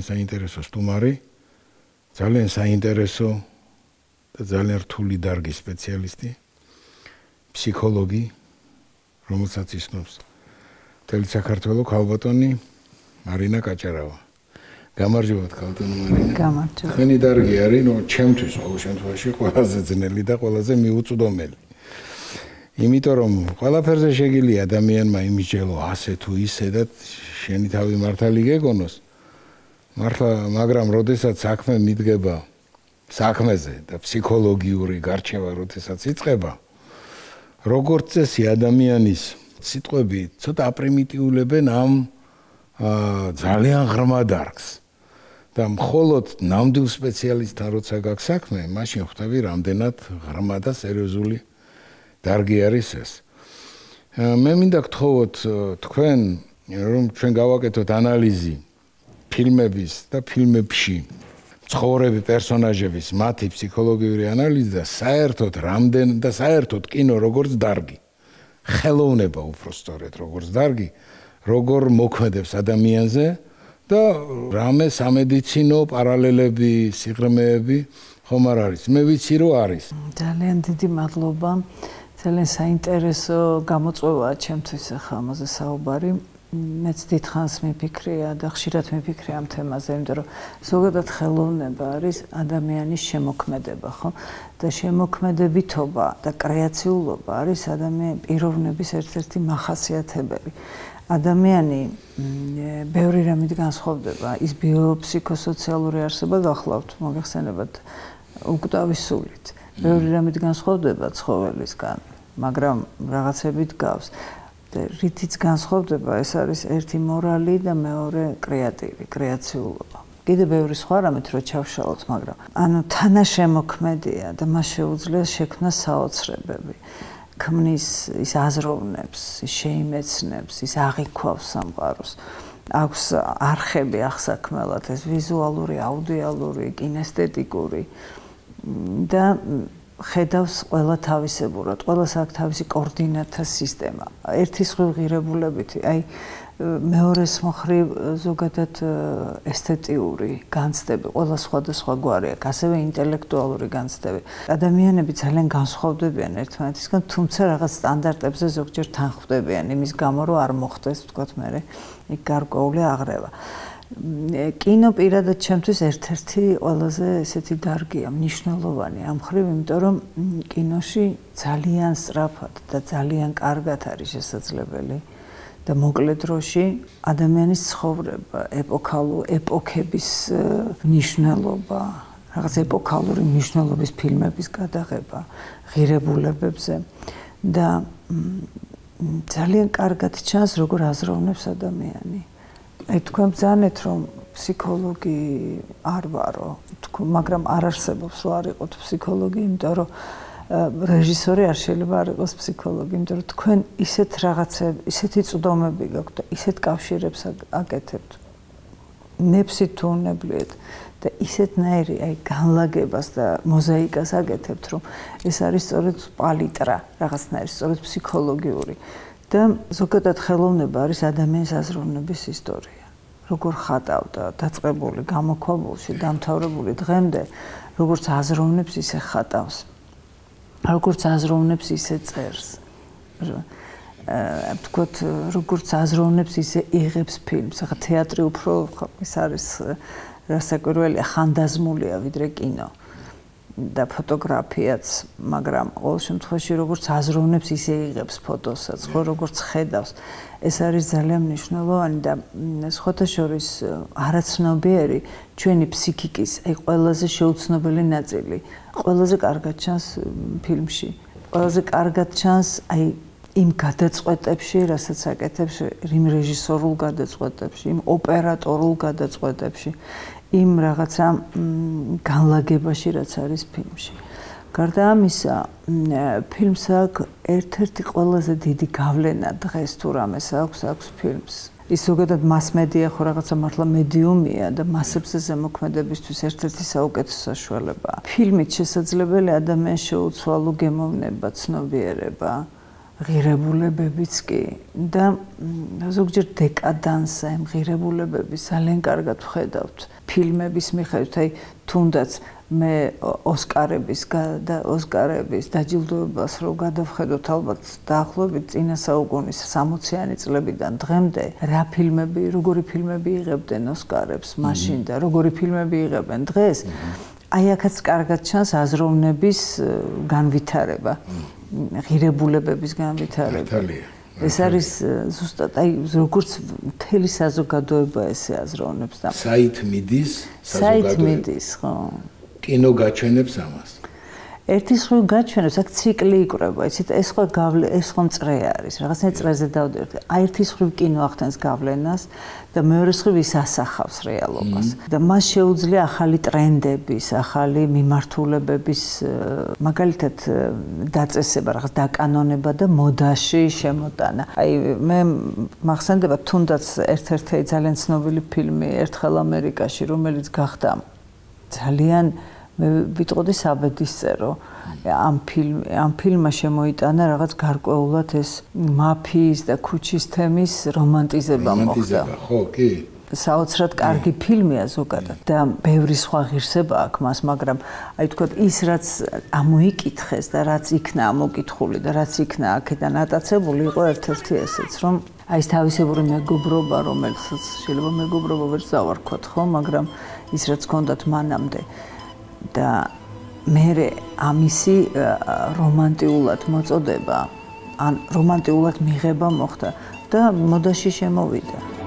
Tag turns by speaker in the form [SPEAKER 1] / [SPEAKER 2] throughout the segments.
[SPEAKER 1] ძალიან საინტერესო სტუმარი, ძალიან საინტერესო და ძალიან რთული დარგის სპეციალისტი, ფსიქოლოგი, რომელსაც ისნობს თელი საქართველოს ქალბატონი მარინა კაჭარავა. გამარჯობათ ქალბატონი
[SPEAKER 2] მარინა. გამარჯობა.
[SPEAKER 1] ხენი დარგი არის, ნუ ჩემთვის ყოველ შემთხვევაში ყველაზე ძნელი და ყველაზე მიუწვდომელი. იმიტომ რომ ყველაფერზე შეგიძლია ადამიანმა იმიჯელო ასე თუ ისე და შენი თავი მართალი გეგონოს მართლა მაგრამ როდესაც საქმე მიდგება საქმეზე და ფსიქოლოგიური გარჩევა როდესაც იწყება როგორც წესი ადამიანის სიტყვები ცოტა აპრიმიტიულებენ ამ ძალიან ღრმა დარგს და მხოლოდ ნამდვილ სპეციალისტთან როცა გაქვს საქმე მაშინ ხვდები რამდენად ღრმა და სერიოზული დარგი არის ეს. მე მინდა გთხოვოთ თქვენ რომ ჩვენ გავაკეთოთ ანალიზი ფილმების და ფილმებში ცხოვრები პერსონაჟების მათი ფსიქოლოგიური ანალიზი და საერთოდ რამდენ და საერთოდ კინო როგორც დარგი ხელოვნება უფრო სწორედ როგორც დარგი როგორ მოქმედებს ადამიანზე და რამე სამედიცინო პარალელები, სიღრმეები ხომ არ არის? მე ვიცი რომ არის.
[SPEAKER 2] ძალიან დიდი მადლობა. ძალიან საინტერესო გამოწვევაა ჩემთვის ახლა ამაზე საუბარი. მეც დიდხანს მიფიქრია და ხშირად მიფიქრე ამ თემაზე, იმიტომ რომ ზოგადად ხელოვნება არის ადამიანის შემოქმედება, ხო? და შემოქმედებითობა და კრეაციულობა არის ადამიანის პიროვნების ერთ-ერთი მახასიათებელი. ადამიანი ბევრი რამით განსხვავდება, ის ბიოფსიქოსოციალური არსება გახლავთ, მოგეხსენებათ უკვდავის სულით. ბევრი რამით განსხვავდება ცხოველისგან. მაგრამ რაღაცებით გავს. და რითიც განსხვავდება, ეს არის ერთი მორალი და მეორე კრეატივი, კრეაციულობა. კიდე ბევრი სხვა რამით რო ჩავშალოთ, მაგრამ ანუ თანაშემოქმედია და მას შეუძლია შექმნა საოცრებები. ქმნის ის აზროვნებს, ის შეიმეცნებს, ის აღიქვავს სამყაროს. აქვს არხები ახსაქმელად, ეს ვიზუალური, აუდიალური, კინესთეტიკური და ხედავს ყველა თავისებურად, ყველას აქვს თავისი კოორდინატთა სისტემა. ერთი სხვიღირებულებითი, აი მეორეს მხრივ ზოგადად ესთეტიური განცდები, ყველა სხვადასხვა გვარი აქვს, ასევე ინტელექტუალური განცდები. ადამიანები ძალიან განსხვავდებიან ერთმანეთისგან, თუმცა რაღაც სტანდარტებზე ზოგჯერ თანხმდებიან იმის გამო, რომ არ მოხდეს, ვთქვათ მე, იქ გარკვეული აღრევა. კინო პირადად ჩემთვის ერთ-ერთი ყველაზე ესეთი დარგია, მნიშვნელოვანი ამ ხრივ, იმიტომ რომ კინოში ძალიან სწრაფად და ძალიან კარგად არის შესაძლებელი და მოკლე დროში ადამიანის ცხოვრება, ეპოქალუ ეპოქების მნიშვნელობა, რაღაც ეპოქალური მნიშვნელობის ფილმების გადაღება, ღირებულებებზე და ძალიან კარგად ჩანს როგორ აზროვნებს ადამიანი. აი თქვენ ბძანეთ რომ ფსიქოლოგი არ ვარო. თქო მაგრამ არ არსებობს რომ არ იყოთ ფსიქოლოგი იმიტომ რომ რეჟისორი არ შეიძლება არ იყოს ფსიქოლოგი იმიტომ რომ თქვენ ისეთ რაღაცები ისეთი წვდომები გაქვთ და ისეთ კავშირებს აკეთებთ. ნებსით თუ უნებლიეთ და ისეთნაირი აი განლაგებას და მოზაიკას აკეთებთ რომ ეს არის სწორედ პალიტრა რაღაცნაირი სწორედ ფსიქოლოგიური და ზოგადად ხელოვნება არის ადამიანის აზროვნების ისტორია როგორ ხატავდა დაწყებული გამოქვაბულში დამთავრებული დღემდე როგორც აზროვნებს ისე ხატავს. როგორც აზროვნებს ისე წერს. აა თქოთ როგორც აზროვნებს ისე იღებს ფილმს. ახლა თეატრი უფრო ის არის რასაკვირველია ხანდაზმულია ვიდრე კინო და ფოტოგრაფიაც მაგრამ ყოველ შემთხვევაში როგორც აზროვნებს ისე იღებს ფოტოსაც ხო როგორც ხედავს. ეს არის ძალიან მნიშვნელოვანი და სხვათა შორის არაცნობიერი ჩვენი ფსიქიკის აი ყველაზე შეუცნობელი ნაწილი ყველაზე კარგად ჩანს ფილმში ყველაზე კარგად ჩანს აი იმ გადაწყვეტებში რასაც აკეთებს იმ რეჟისორულ გადაწყვეტებში იმ ოპერატორულ გადაწყვეტებში იმ რაღაცა განლაგებაში რაც არის ფილმში გარდა ამისა, ფილმს აქვს ერთ-ერთი ყველაზე დიდი გავლენა დღეს თუ რამეს აქვს აქვს ფილმს. ის ზოგადად მასმედია ხო რაღაცა მართლა მედიუმია და მასებზე ზემოქმედებისთვის ერთ-ერთი საუკეთესო საშუალებაა. ფილმით შესაძლებელი ადამიანს შეუცვალო გემოვნება, ცნობიერება, ღირებულებებიც კი და ზოგჯერ დეკადანსზე ღირებულებები ძალიან კარგად ვხედავთ. ფილმების მიხედვით, აი თუნდაც მე ოსკარების და ოსკარების დაჯილდოებას რო გადავხედოთ ალბათ დაახლოებით წინა საუკუნის 60-იანი წლებიდან დღემდე რა ფილმები, როგორი ფილმები იღებდნენ ოსკარებს მაშინ და როგორი ფილმები იღებენ დღეს აი აქაც კარგად ჩანს აზროვნების განვითარება ღირებულებების განვითარება. ეს არის ზუსტად აი როგორც მთელი საზოგადოება ესე აზროვნებს და
[SPEAKER 1] საით მიდის
[SPEAKER 2] საზოგადოება. საით მიდის ხო.
[SPEAKER 1] კინო გაჩვენებს ამას
[SPEAKER 2] ერთი სხვა გაჩვენებს აქ ციკლი იკვრება იცით? ეს ხო გავლე ეს ხო წრე არის რაღაცა წრეზე დავდერთ აი ერთი სხვა კინო ახდენს გავლენას და მეორე სხვა ის ასახავს რეალობას. და მას შეუძლია ახალი ტრენდების ახალი მიმართულებების მაგალითად დაწესება რაღაც დაკანონება და მოდაში შემოტანა. აი მე მახსენდება თუნდაც ერთ-ერთი ძალიან ცნობილი ფილმი ერთხელ ამერიკაში რომელიც გახდა ძალიან მე ვიტყოდი საბედისწერო ამ ფილმ ამ ფილმმა შემოიტანა რაღაც გარკვეულად ეს მაფიის და ქუჩის თემის რომანტიზება მოხდა.
[SPEAKER 1] ხო კი.
[SPEAKER 2] საოცრად კარგი ფილმია ზოგადად და ბევრი სხვა ღირსება აქვს მას მაგრამ აი თქო ის რაც ამოიკითხეს და რაც იქნა ამოკითხული და რაც იქნა აქედან ატაცებული იყო ერთ-ერთი ესეც რომ აი ეს თავისებური მეგობრობა რომელსაც შეიძლება მეგობრობა ვერ ზავარქოთ ხო მაგრამ ის რაც ქონდათ მანამდე და მე ამისი რომანტიულად მოწოდება. ან რომანტიულად მიღება მოხდა და მოდაში შემოვიდა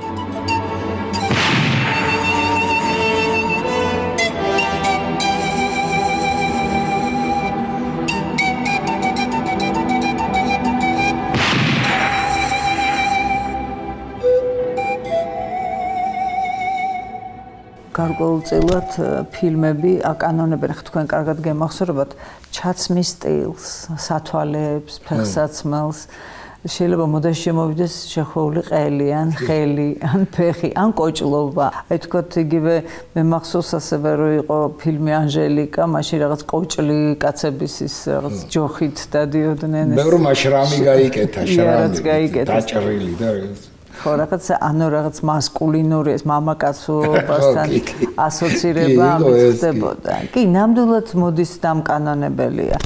[SPEAKER 2] გარკვეულწილად ფილმები აკანონებენ ხო თქვენ კარგად გემახსოვრებათ ჩაცმის სტილს, სათვალეებს, ფეხსაცმელს შეიძლება მოდაში შემოვიდეს შეხვეული ყელი ან ხელი ან ფეხი ან კოჭლობა. აი თქოთ იგივე მე მახსოვს ასევე რომ იყო ფილმი ანჟელიკა, მაშინ რაღაც კოჭლი კაცების ის რაღაც ჯოხით დადიოდნენ.
[SPEAKER 1] მე რომ შრამი გაიკეთა, შრამი. დაჭრილი და
[SPEAKER 2] ხო რაღაც ანუ რაღაც მასკულინური ეს მამაკაცობასთან ასოცირება ამიწდებოდა. კი, ნამდვილად მოდის დამკანონებელია.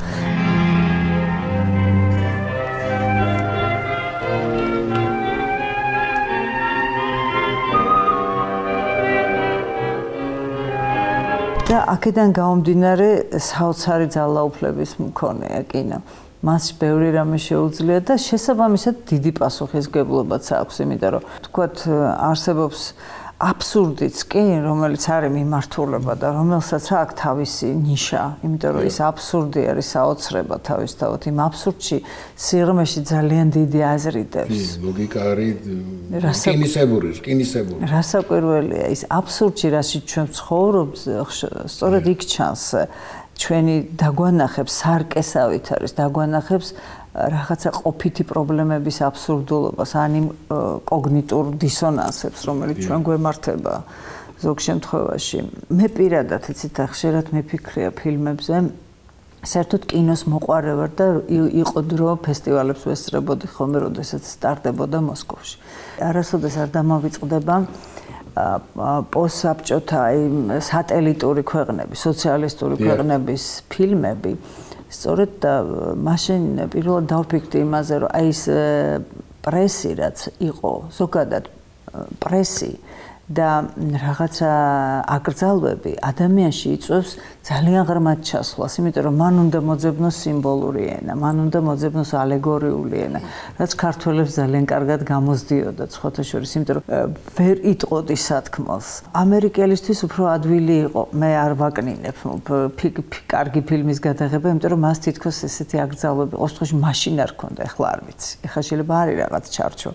[SPEAKER 2] და აქედან გამომდინარე საოცარი ძალაუფლების მქონეა კინო. მას ბევრი რამე შეუძლია და შესაბამისად დიდი პასუხისგებლობაც აქვს, იმიტომ რომ თქვათ არსებობს აბსურდიც კი, რომელიც არის მიმართულება და რომელსაც აქვს თავისი ნიშა, იმიტომ რომ ის აბსურდი არის საოცრება თავისთავად. იმ აბსურდში სიღრმეში ძალიან დიდი აზრი დევს.
[SPEAKER 1] ლოგიკა არის რკინისებური, რკინისებური.
[SPEAKER 2] რასაკვირველია ის აბსურდში, რასაც ჩვენ ცხოვრობთ, სწორედ იქ ჩანს ჩვენი დაგვანახებს სარკესავით არის დაგვანახებს რაღაცა ყოფითი პრობლემების აბსურდულობას ან იმ კოგნიტურ დისონანსებს რომელიც ჩვენ გვემართება ზოგ შემთხვევაში. მე პირადად იცით ახშირად მეფიქრია ფილმებზე საერთოდ კინოს მოყარე ვარ და იყო დრო ფესტივალებს ვესწრებოდი ხოლმე როდესაც სტარტებოდა მოსკოვში. არასოდეს არ დამავიწყდება პოსაბჭოთა აი სატელიტური ქვეყნები, სოციალისტური ქვეყნების ფილმები სწორედ მაშინ პირველად დავფიქრდი იმაზე, რომ აი ეს პრესი რაც იყო, ზოგადად პრესი და რაღაცა აკრძალვები ადამიანში იწვევს ძალიან ღრმად ჩასვლას, იმიტომ რომ მან უნდა მოძებნოს სიმბოლური ენა, მან უნდა მოძებნოს ალეგორიული ენა, რაც ქართველებს ძალიან კარგად გამოსდიოდა ცხოთა შორის, იმიტომ რომ ვერ იტყოდი სათქმელს. ამერიკელისთვის უფრო ადვილი იყო, მე არ ვაკნინებ კარგი ფილმის გადაღება, იმიტომ რომ მას თითქოს ესეთი აკრძალვები, ოთხში მაშინ არ ქონდა, ეხლა არ ვიცი. ეხლა შეიძლება არის რაღაც ჩარჩო.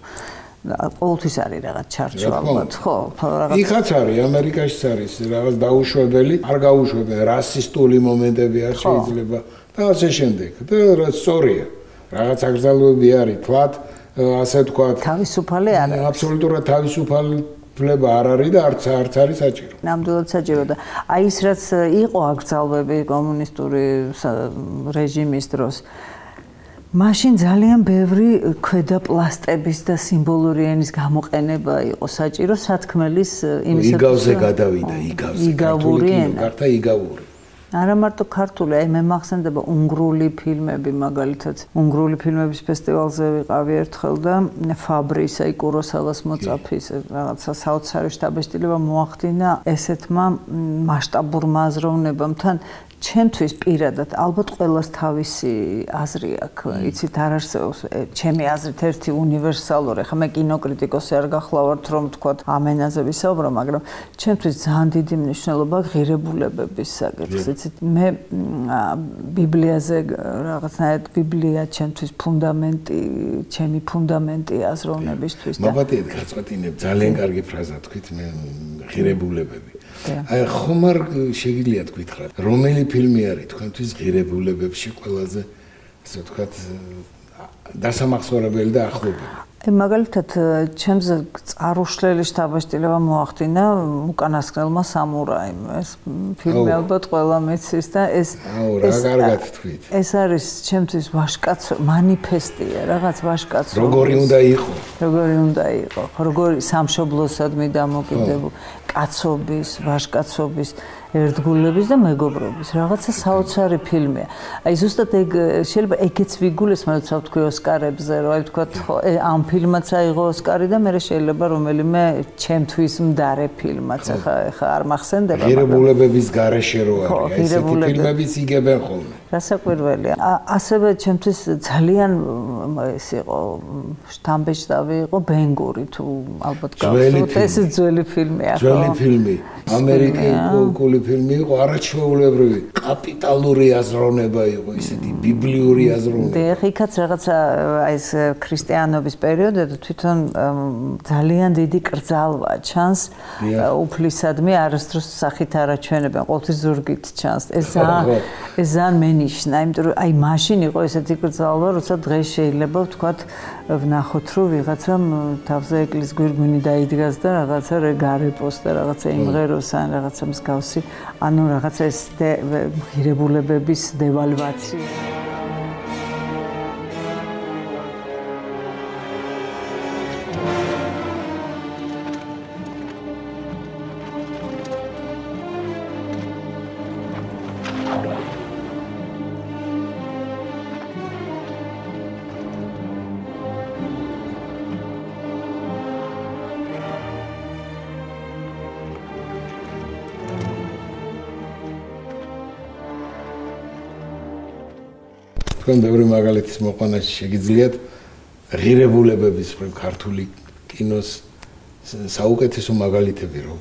[SPEAKER 2] ყოველთვის არის რაღაც ჩარჩო ალბათ, ხო?
[SPEAKER 1] რაღაც იქაც არის, ამერიკაშიც არის რაღაც დაუშვებელი, არ გაუშვებენ რასისტული მომენტები არ შეიძლება და ასე შემდეგ. და რაც სწორია. რაღაც აკრძალვები არის, თვათ ასე თქვა.
[SPEAKER 2] თავისუფალი არ არის.
[SPEAKER 1] აბსოლუტურად თავისუფალი ფლება არ არის და არც არც არის საჭირო.
[SPEAKER 2] ნამდვილად საჭირო და აი ის რაც იყო აკრძალვები კომუნისტური რეჟიმის დროს მაშინ ძალიან ბევრი ქვედა პლასტების და სიმბოლური ენის გამოყენება იყო საჭირო სათქმელის
[SPEAKER 1] იმისათვის. იგავზე გადავიდა, იგავზე. იგავური ენა. გარდა იგავური.
[SPEAKER 2] არა მარტო ქართული, აი მე მახსენდება უნგრული ფილმები, მაგალითად, უნგრული ფილმების ფესტივალზე ვიყავი ერთხელ და ფაბრის, აი კუროსავას მოწაფის რაღაცა საოცარი შტაბეშტილება მოახდინა ესეთმა მასშტაბურმა აზროვნებამ. ჩემთვის პირადად ალბათ ყოველას თავისი აზრი აქვს. იცით, არ არსებობს ჩემი აზრით ერთი უნივერსალური. ხა მე კინოკრიტიკოსი არ გახლავართ რომ თქვა ამენაზე ვისაუბრო, მაგრამ ჩემთვის ძალიან დიდი მნიშვნელობა ღირებულებების საკითხს. იცით, მე ბიბლიაზე რაღაცნაირად ბიბლია ჩემთვის ფუნდამენტი, ჩემი ფუნდამენტი აზროვნებისთვის
[SPEAKER 1] და მაგათი გაწყვეტინებ ძალიან კარგი ფრაზა თქვით მე ღირებულებები. აი ხომ არ შეგიძლიათ გითხრათ, რომელი ფილმი არის თქვენთვის ღირებულებებში ყველაზე ასე ვთქვათ დასამახსოვრებელი და ახლობელი?
[SPEAKER 2] მაგალითად, ჩემზე წარუშლელი შთაბეჭდილება მოახდინა უკანასკნელმა სამურაიმ. ეს ფილმი ალბათ ყველა მეცის და ეს
[SPEAKER 1] აუ რა კარგად თქვით.
[SPEAKER 2] ეს არის ჩემთვის ვაშკაცო манифестია, რაღაც ვაშკაცო.
[SPEAKER 1] როგორი უნდა იყო?
[SPEAKER 2] როგორი უნდა იყო? როგორი სამშობლოსადმი დამოკიდებულ. კაცობის ვაშკაცობის ერთგულების და მეგობრობის რაღაცა საოცარი ფილმია. აი ზუსტად ეგ შეიძლება ეგეც ვიგულეს, მაგრამ ცალ თქვი ოსკარებზე, რომ აი თქვა ამ ფილმაც აიღო ოსკარი და მე შეიძლება რომელიმე ჩემთვის მდარე ფილმაც ახლა ახლა არ მახსენდება,
[SPEAKER 1] მაგრამ ღირებულებების გარეშე რო არის, ესეთი ფილმებიც იგებენ ხოლმე.
[SPEAKER 2] რასაკვირველია. ასევე ჩემთვის ძალიან ეს იყო შტამბეშტავი იყო ბენგური თუ ალბათ გავხსოვთ ეს ძველი ფილმია
[SPEAKER 1] ხო? ძველი ფილმი. ამერიკული ფილმი იყო არაჩვეულებრივი. კაპიტალური აზროვნება იყო ისეთი ბიბლიური აზროვნება.
[SPEAKER 2] და ხიქაც რაღაცა ეს ქრისტიანობის პერიოდზე თვითონ ძალიან დიდი კრძალვა ჩანს უფლისადმი არასდროს სახით არაჩვენებენ ყოველთვის ზურგით ჩანს. ეს ძალიან ეს ძალიან მენიშნა იმიტომ რომ აი მაშინ იყო ესეთი კრძალვა როცა დღეს შეიძლება ვთქვათ ვნახოთ რომ ვიღაცამ თავზე ეკლის გვირგვინი დაიდგას და რაღაცა რეგარეპოს და რაღაცა იმღეროს ან რაღაცა მსგავსი ანუ რაღაცა ეს ღირებულებების დევალვაცია
[SPEAKER 1] თქვენ ბევრი მაგალითის მოყვანაში შეგიძლიათ ღირებულებების მხრივ ქართული კინოს საუკეთესო მაგალითები რო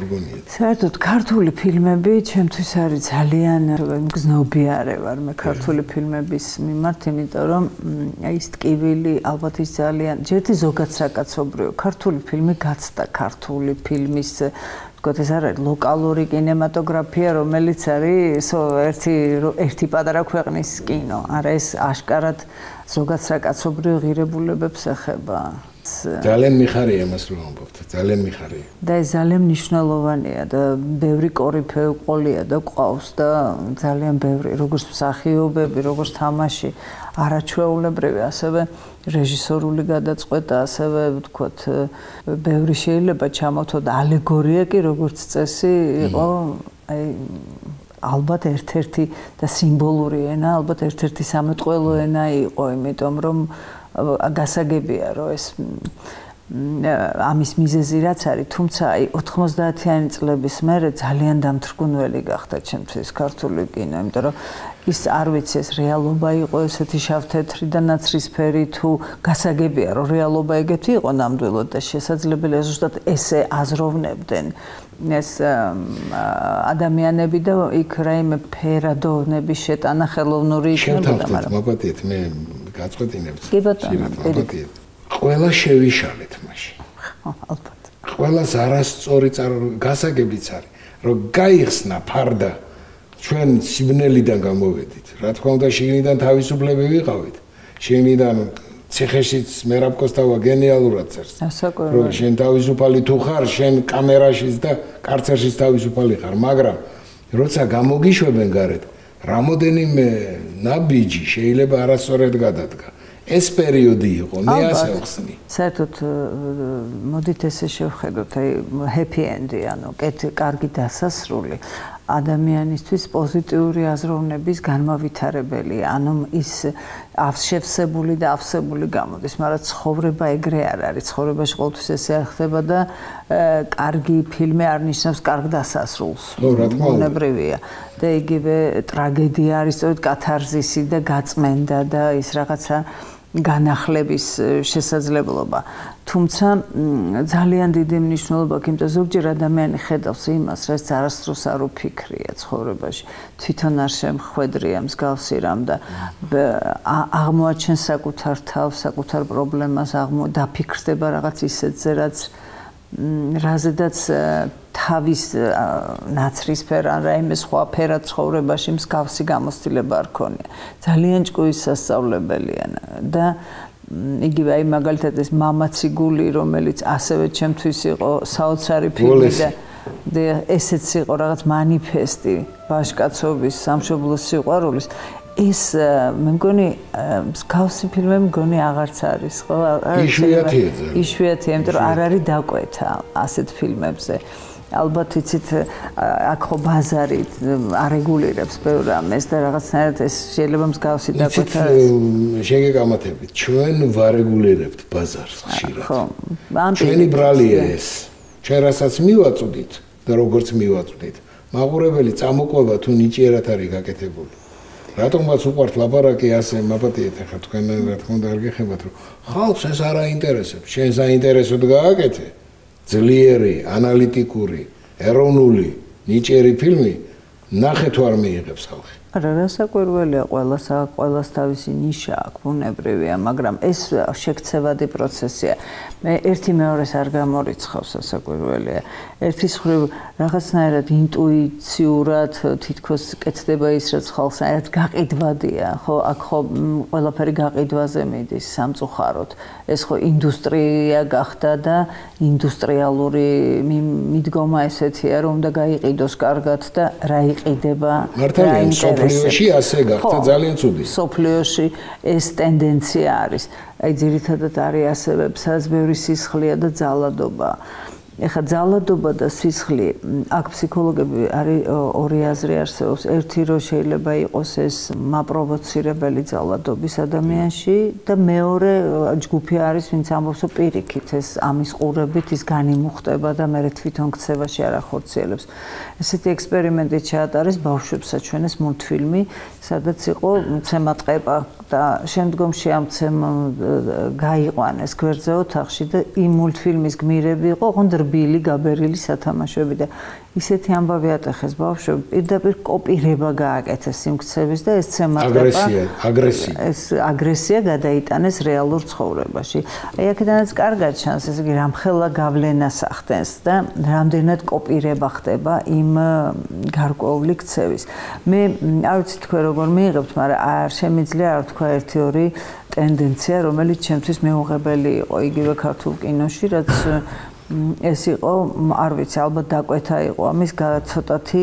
[SPEAKER 1] ორგონიეთ.
[SPEAKER 2] საერთოდ ქართული ფილმები ჩემთვის არის ძალიან გზნობიარე ვარ მე ქართული ფილმების მიმართ, იმიტომ რომ აი ეს ტკივილი ალბათ ის ძალიან ჯერთი ზოგად საკაცობრიო ქართული ფილმი გაცდა ქართული ფილმის თქოთ ეს არის ლოკალური კინემატოგრაფია, რომელიც არის ერთი ერთი პატარა ქვეყნის კინო. არა ეს აშკარად ზოგად საკაცობრიო ღირებულებებს ეხება.
[SPEAKER 1] ძალიან მიხარია იმას რომ ამბობთ, ძალიან მიხარია.
[SPEAKER 2] და ეს ძალიან მნიშვნელოვანია და ბევრი კორიფეო ყოლია და ყავს და ძალიან ბევრი როგორც მსახიობები, როგორც თამაში არაჩვეულებრივი, ასევე რეჟისორული გადაწყვეტა, ასევე ვთქვათ, ბევრი შეიძლება ჩამოთო და ალეგორია კი როგორც წესი იყო, აი ალბათ ერთ-ერთი და სიმბოლური ენა, ალბათ ერთ-ერთი სამეთყველო ენა იყო, იმიტომ რომ გასაგებია, რომ ეს ამის მიზეზი რაც არის, თუმცა აი 90-იანი წლების მერე ძალიან დამთრგუნველი გახდა ჩემთვის ქართული კინო, იმიტომ რომ ის არ ვიცი ეს რეალობა იყო ესეთი შავთეთრი და ნაცრისფერი თუ გასაგებია რომ რეალობა ეგეთი იყო ნამდვილად და შესაძლებელია ზუსტად ესე აზროვნებდნენ. ეს ადამიანები და იქ რაიმე ფერადოვნების შეტანა ხელოვნური
[SPEAKER 1] იქნებოდა მაგრამ მოგეთით მე გაწყვეტინებთ
[SPEAKER 2] კი ბატონო
[SPEAKER 1] ყველა შევიშალეთ მაშინ
[SPEAKER 2] ალბათ
[SPEAKER 1] ყველას არასწორი გასაგებიც არის რომ გაიხსნა ფარდა ჩვენ სიბნელიდან გამოვედით. რა თქმა უნდა, შიგნიდან თავისუფლები ვიყავით. შიგნიდან ციხეშიც მერაბკოსტავა გენიალურად წერს.
[SPEAKER 2] ასაკურველი.
[SPEAKER 1] შენ თავისუფალი თუ ხარ, შენ კამერაშიც და კარცერშიც თავისუფალი ხარ, მაგრამ როცა გამოგიშვებენ გარეთ, რამოდენიმე ნაბიჯი შეიძლება არასწორად გადადგა. ეს პერიოდი იყო, მე ასე ვხსნი.
[SPEAKER 2] საერთოდ მოდით ესე შევხედოთ, აი ჰეპი ენდი, ანუ კეთ კარგი დასასრული. ადამიანისთვის პოზიტიური აზროვნების განმავითარებელი, ანუ ის ავშევსებული და ავსებული გამოდის, მაგრამ ცხოვრება ეგრე არ არის. ცხოვრებაში ყოველთვის ესე არ ხდება და კარგი ფილმი არ ნიშნავს კარგ დასასრულს. უნებრივია. და იგივე ტრაგედია არის სწორედ კათარზისი და გაწმენდა და ის რაღაცა განახლების შესაძლებლობა. თუმცა ძალიან დიდი მნიშვნელობა აქვს, იმიტომ ზოგჯერ ადამიანი ხედავს იმას, რაც არასდროს არ უფიქრია ცხოვრებაში. თვითონ არ შემხვედრია მსგავსი რამ და აღმოაჩენს საკუთარ თავს, საკუთარ პრობლემას, აღმო დაფიქრდება რაღაც ისეთზე, რაც რაზედაც თავის ნაცრისფერ ან რაიმე სხვა ფერა ცხოვრებაში მსგავსი გამოცდილება არ ქონია. ძალიან ჭკუის სასწავლებელია და იგივე აი მაგალითად ეს მამაცი გული, რომელიც ასევე ჩემთვის იყო საოცარი ფილმი და და ესეც იყო რაღაც მანიფესტი ბაშკაცობის სამშობლოს სიყვარულის ის მე მგონი მსგავსი ფილმი მგონი აღარც არის ხო?
[SPEAKER 1] იშვიათია
[SPEAKER 2] იშვიათია, იმიტომ რომ არ არის დაკვეთა ასეთ ფილმებზე. ალბათ იცით აქ ხო ბაზარი არეგულირებს ბევრ რამეს და რაღაცნაირად ეს შეიძლება მსგავსი დაკვეთა
[SPEAKER 1] შეგეკამათებით ჩვენ ვარეგულირებთ ბაზარს ხშირად. ხო ჩვენი ბრალია ეს. ჩვენ რასაც მივაწვდით და როგორც მივაწვდით მაყურებელი წამოყვება თუ ნიჭიერად არის გაკეთებული. რატომაც უყვართ ლაპარაკი ასე მაპატიეთ ახლა თქვენ რა თქმა უნდა არ გეხებათ რომ ხალხს ეს არ აინტერესებს. შენ საინტერესოდ გააკეთე ძლიერი, ანალიტიკური, ეროვნული, ნიჭიერი ფილმი ნახე თუ არ მიიღებს ხალხი.
[SPEAKER 2] არა, რასაკვირველია, ყველას ყველას თავისი ნიშა აქვს, უნებრივია, მაგრამ ეს შექცევადი პროცესია. მე ერთი მეორეს არ გამორიცხავს, რასაკვირველია. ერთის ხრივ რაღაცნაირად ინტუიციურად თითქოს კეთდება ის, რაც ხალხს აერთ გაყიდვადია, ხო, აქ ხო ყველაფერი გაყიდვაზე მიდის სამწუხაროდ. ეს ხო ინდუსტრია გახდა და ინდუსტრიალური მიდგომა ესეთია, რომ და გაიყიდოს კარგად და რა იყიდება
[SPEAKER 1] მართალია, სოფლიოში ასე გახდა ძალიან ცუდი.
[SPEAKER 2] სოფლიოში ეს ტენდენცია არის. აი ძირითადად არის ასევე ფსაზბევრი სისხლია და ძალადობა. ეხა ძალადობა და სისხლი აქ ფსიქოლოგები არის ორი აზრი არსებობს. ერთი რო შეიძლება იყოს ეს მაპროვოცირებელი ძალადობის ადამიანში და მეორე ჯგუფი არის ვინც ამბობს რომ პირიქით ეს ამის ყურებით ის განიმუხტება და მე თვითონ ქცევაში არ ახორციელებს. ესეთი ექსპერიმენტი ჩაატარეს ბავშვებსაც ჩვენეს მულტფილმი სადაც იყო ცემატყება და შემდგომში ამ ცემ გაიყვანეს გვერდზე ოთახში და იმ მულტფილმის გმირები იყო ოღონდ რბილი გაბერილი სათამაშოები და ისეთი ამბავი ატეხეს. ბავშვები პირდაპირ კოპირება გააკეთეს სიმქცევის და ეს ცემატება
[SPEAKER 1] აგრესია აგრესია
[SPEAKER 2] ეს აგრესია გადაიტანეს რეალურ ცხოვრებაში. აი აქედანაც კარგად ჩანს ესე იგი რამხელა გავლენას ახდენს და რამდენად კოპირება ხდება იმ გარკვეული ქცევის. მე არ ვიცი თქვენ როგორ მიიღებთ მაგრამ არ შემიძლია არ თქვა ერთი ორი ტენდენცია რომელიც ჩემთვის მეუღებელი იყო იგივე ქართულ კინოში რაც ეს იყო, არ ვიცი, ალბათ დაკვეთა იყო ამის ცოტათი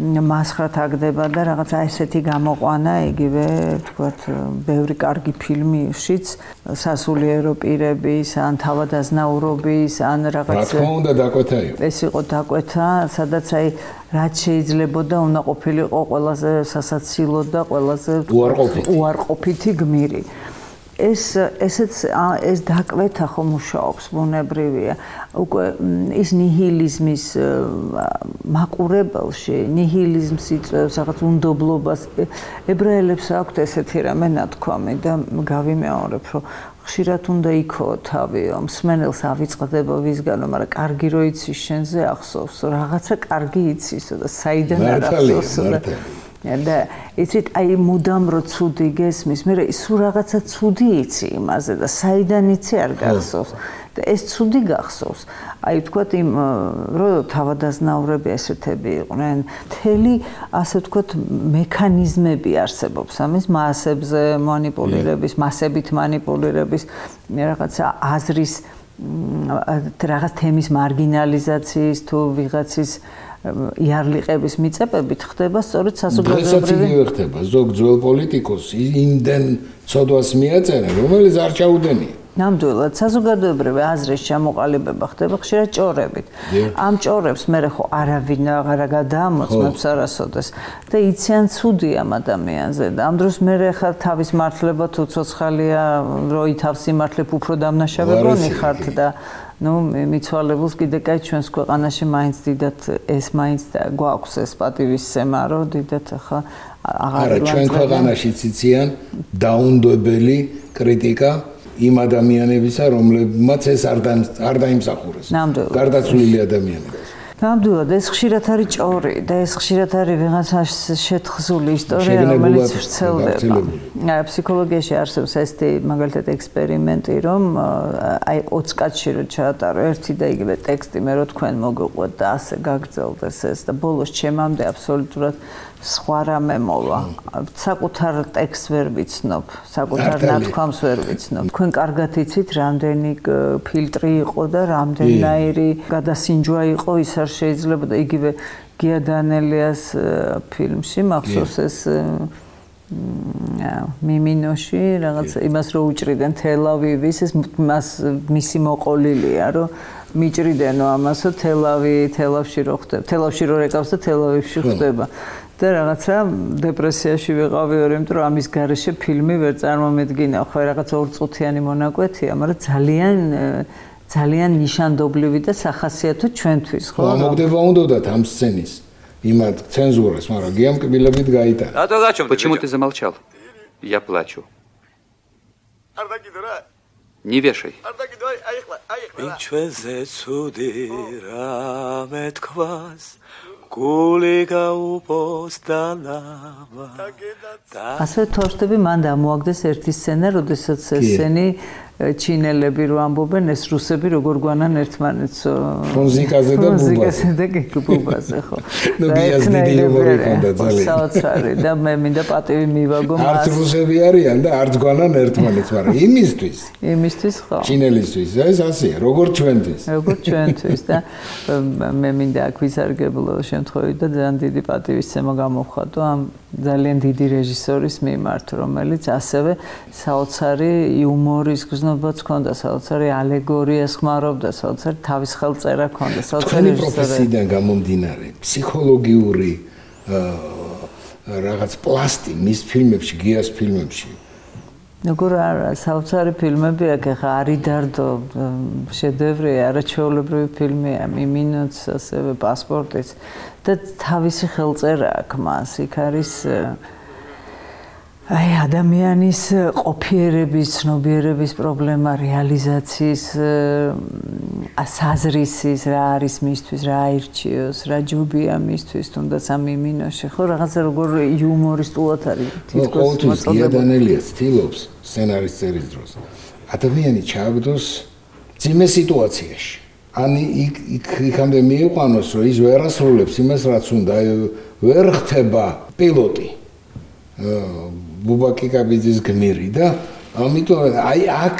[SPEAKER 2] მასხრად აგდება და რაღაცა ესეთი გამოყვანა, იგივე, თქვათ, ბევრი კარგი ფილმიშიც სასულიერო პირების, ან თავადაზნაურობის, ან რაღაცა
[SPEAKER 1] რა თქმა უნდა დაკვეთა იყო.
[SPEAKER 2] ეს იყო დაკვეთა, სადაც აი რაც შეიძლებოდა უნდა ყოფილიყო ყველაზე სასაცილო და ყველაზე უარყოფითი გმირი. ეს ესეც ეს დაკვეთა ხომ მუშაობს ბუნებრივია. უკვე ის ნიჰილიზმის მაყურებელში ნიჰილიზმს იწევს რაღაც უნდობლობას. ებრაელებს აქვთ ესეთი რამე ნათქვამი და გავიმეორებ რომ ხშირად უნდა იქო თავიო მსმენელს ავიწყდება ვისგანო მაგრამ კარგი რო იცის შენზე ახსოვს რაღაცა კარგი იცის და საიდან არ ახსოვს და და იცით, აი მუდამ რო ცუდი გესმის, მე ისუ რაღაცა ცუდი იცი იმაზე და საიდან იცი არ გახსოვს. და ეს ცუდი გახსოვს. აი ვთქვათ იმ რომ თავადაზნაურები ესეთები იყვნენ, მთელი ასე ვთქვათ მექანიზმები არსებობს ამის მასებზე манипулირების, მასებით манипулირების, რაღაცა აზრის რაღაც თემის მარგინალიზაციის თუ ვიღაცის აა იარლიყების მიწებებით ხდება სწორედ საზოგადოებრივი
[SPEAKER 1] დღესაც ხდება. ზოგ ძველ პოლიტიკოსი იმდენ ცოდვას მიაწერა რომელიც არ ჩაუდენია.
[SPEAKER 2] ნამდვილად საზოგადოებრივი აზრის ჩამოყალიბება ხდება ხშირად ჭორებით. ამ ჭორებს მე ხო არავინ აღარ გადაამოწმებს არასოდეს და იციან ცუდი ამ ადამიანზე და ამ დროს მე ხა თავის მართლება თუ ცოცხალია როი თავს იმართლებ უფრო დამნაშავებონი ხართ და ну მიცვალებულს კიდე კაი ჩვენს ქვეყანაში მაინც დიდათ ეს მაინც გვაქვს ეს პატივისცემა რომ დიდათ ხა
[SPEAKER 1] აღარ არა ჩვენ ქვეყანაში ციციან დაუნდობელი კრიტიკა იმ ადამიანებისა, რომლებმაც ეს არ არ დაიმსახურეს. გარდაცვლილი ადამიანებისა.
[SPEAKER 2] ნამდვილად ეს ხშირად არის ჭორი და ეს ხშირად არის ვიღაცას შეთხზული ისტორია, რომელიც ვრცელდება. აი ფსიქოლოგიაში არსებობს ესეთი მაგალითად ექსპერიმენტი, რომ აი 20 კაცში რო ჩაატარო ერთი და იგივე ტექსტი, მე რო თქვენ მოგეყვეთ და ასე გაგრძელდეს ეს და ბოლოს ჩემამდე აბსოლუტურად სხვა რამე მოვა. საკუთარ ტექსტს ვერ ვიცნობ, საკუთარ ნათქვამს ვერ ვიცნობ. თქვენ კარგად იცით, რამდენი ფილტრი იყო და რამდენიერი გადასინჯვა იყო, ის არ შეიძლება და იგივე გია დანელიას ფილმში მახსოვს ეს მიმინოში რაღაც იმას რო უჭრიდან თელავივის ეს მას მისი მოყოლილია რომ მიჭრიდენო ამასო თელავი თელავში რო ხდება თელავში რო რეკავს და თელავივში ხდება და რაღაცა დეპრესიაში ვიყავი ორი, იმიტომ რომ ამის გარეშე ფილმი ვერ წარმომედგინა. ხო, რაღაცა ორწუთიანი მონაკვეთია, მაგრამ ძალიან ძალიან ნიშანდობლივი და სახასიათო ჩვენთვის, ხო?
[SPEAKER 1] მოგდება უნდათ ამ სცენის имат цензурас, მაგრამ გიამ კბილებით გაიტარა.
[SPEAKER 3] რატო გაჩუმ? Почему ты замолчал? Я плачу.
[SPEAKER 4] არდაკი დორა
[SPEAKER 3] не вешай.
[SPEAKER 5] ჩვენ ზე ცუდი რამე თქვას გული გაუპოს დალავა.
[SPEAKER 2] ასე თორშტები მან დამოაგდეს ერთი სცენა, როდესაც ესენი ჩინელები რო ამბობენ ეს რუსები როგორ გვანან ერთმანეთს
[SPEAKER 1] მუსიკაზე და ბუბაზე.
[SPEAKER 2] მუსიკაზე და ბუბაზე ხო.
[SPEAKER 1] ნუ გიას დიდი უბორი კონდა ძალიან
[SPEAKER 2] საოცარი. და მე მინდა პატივი მივაგო
[SPEAKER 1] მას. არც რუსები არიან და არც გვანან ერთმანეთს მაგრამ იმისთვის.
[SPEAKER 2] იმისთვის ხო.
[SPEAKER 1] ჩინელისთვის ეს ასეა როგორ ჩვენთვის?
[SPEAKER 2] როგორ ჩვენთვის და მე მინდა აქ ვისარგებლო შემთხვევით და ძალიან დიდი პატივისცემა გამოვხატო ამ ძალიან დიდი რეჟისორის მიმართ რომელიც ასევე საოცარი იუმორის გზნობაც ჰქონდა საოცარი ალეგორიას ხმარობდა საოცარი თავის ხელწერა ჰქონდა
[SPEAKER 1] საოცარი პროფესიიდან გამომდინარე ფსიქოლოგიური რაღაც პლასტი მის ფილმებში გიას ფილმებში.
[SPEAKER 2] როგორ არა საოცარი ფილმები აქ ახლა არიდარდო შედევრი არაჩვეულებრივი ფილმია მიმინოც ასევე პასპორტიც და თავისი ხელწერა აქვს მას. იქ არის აი ადამიანის ყოფიერების, ცნობიერების პრობლემა, რეალიზაციის ასაზრისის რა არის მისთვის, რა აირჩიოს, რა ჯობია მისთვის, თუნდაც ამ იმინოში, ხო, რაღაცა როგორ იუმორისტულად არის
[SPEAKER 1] თითქოს მოწოდება. დანელია ცდილობს სცენარის წერის დროს. ადამიანი ჩააგდოს ძიმე სიტუაციაში. ანი იქ იქ იქამდე მიიყვანოს, რომ ის ვერ ასრულებს იმას, რაც უნდა, ვერ ხდება პილოტი. ბუბაკი კაბიძის გმირი და ამიტომ აი აქ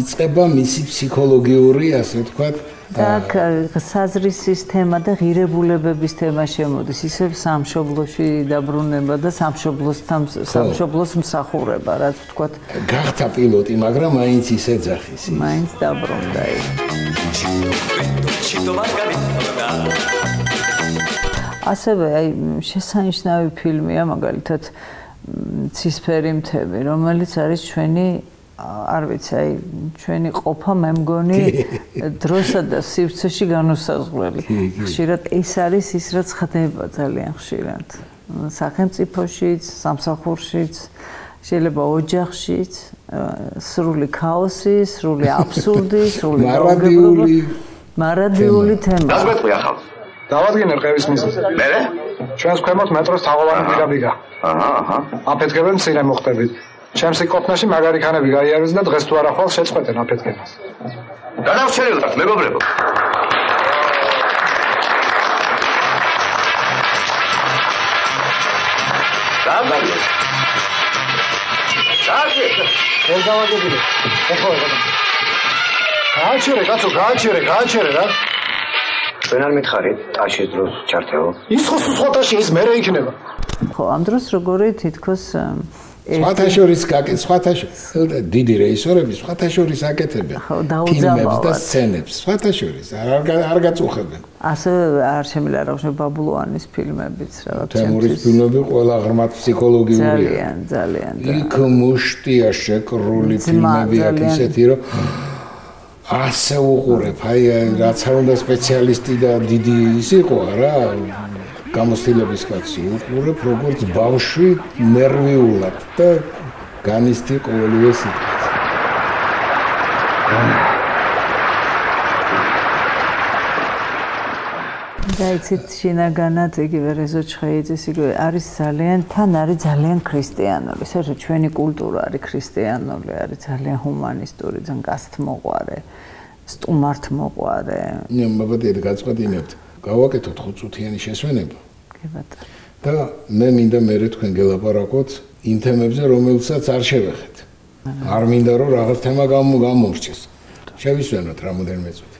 [SPEAKER 1] იწება მისი ფსიქოლოგიური ასე ვთქვათ
[SPEAKER 2] და საზრისის თემა და ღირებულებების თემა შემოდის ისევ სამშობლოში დაბრუნება და სამშობლოსთან სამშობლოს მსახურება რაც ვთქვათ.
[SPEAKER 1] გახთა პილოტი მაგრამ მაინც ისე ძახის
[SPEAKER 2] მაინც დაბრუნდა ასევე აი შესანიშნავი ფილმია მაგალითად ცისფერი მთები, რომელიც არის ჩვენი არ ვიცი, აი ჩვენი ყოფა მე მგონი დროსა და სივრცეში განუსაზღვრელი. ხშირად ეს არის ის რაც ხდება ძალიან ხშირად. სახელმწიფოშიც, სამსახურშიც, შეიძლება ოჯახშიც, სრული ქაოსი, სრული აბსურდი, სრული
[SPEAKER 1] მარადიული
[SPEAKER 2] მარადიული თემა.
[SPEAKER 3] დაგმეთქვი ახალ.
[SPEAKER 4] დავადგინე ყევის მიზეზი.
[SPEAKER 3] მე?
[SPEAKER 4] ჩვენს ქვემოთ მეტროს თაღოვანი პირაბიგა.
[SPEAKER 3] აჰა, აჰა.
[SPEAKER 4] აფეთქებენ მცირე მოხდებით. ჩემს იკოფნაში მაგარი ქანები გაიარეს და დღეს თუ არა ხვალ შეწყვეტენ აფეთქებას.
[SPEAKER 3] გადავშერილდათ, მეგობრებო. დაგაგე. დაგაგე.
[SPEAKER 4] ვერ გავაგებინე. ეხლა რა. გააჩერე, კაცო, გააჩერე, გააჩერე რა.
[SPEAKER 6] ჩვენ არ მითხარით ტაშის დროს ჩართეო?
[SPEAKER 4] ის ხო სხვათაში ის მერე იქნება.
[SPEAKER 2] ხო, ამ დროს როგორი თითქოს
[SPEAKER 1] სხვათა შორის გაკეთე სხვათა დიდი რეჟისორები სხვათა შორის აკეთებენ. ფილმებს და სცენებს. სხვათა შორის არ არ- გაწუხებენ.
[SPEAKER 2] ასე არ შემიძლია რა ვშე ბაბულოვანის ფილმებიც რაღაც
[SPEAKER 1] თემურის
[SPEAKER 2] ჩემთვის.
[SPEAKER 1] ფილმები ყველა ღრმად ფსიქოლოგიურია.
[SPEAKER 2] ძალიან ძალიან და
[SPEAKER 1] იქ მუშტია შეკრული ფილმები აქ ისეთი რომ ასე უყურებ. აი რაც არ უნდა სპეციალისტი და დიდი ის იყო რა გამოცდილების კაცი. უყურებ როგორც ბავშვი ნერვიულად და განისთი ყოველივე სიტყვას
[SPEAKER 2] და იცით შინაგანად იგივე რეზო ჩხეიძის იგივე არის ძალიან თან არის ძალიან ქრისტიანული. საერთოდ ჩვენი კულტურა არის ქრისტიანული არის ძალიან ჰუმანისტური ძალიან გასთმოყვარე სტუმართ მოყვარე
[SPEAKER 1] ნე მაბადეთ გაწყვეტინებთ გავაკეთოთ ხუთწუთიანი შესვენება.
[SPEAKER 2] კი ბატონო.
[SPEAKER 1] და მე მინდა მე თქვენ გელაპარაკოთ იმ თემებზე რომელსაც არ შევეხეთ. არ მინდა რომ რაღაც თემა გამო- გამომრჩეს. შევისვენოთ რამოდენმე წუთი